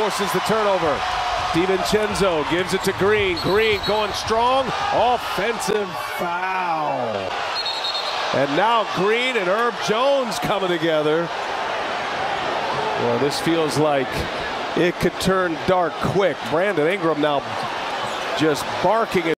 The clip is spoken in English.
forces the turnover. DiVincenzo gives it to Green. Green going strong. Offensive foul. And now Green and Herb Jones coming together. Well, this feels like it could turn dark quick. Brandon Ingram now just barking.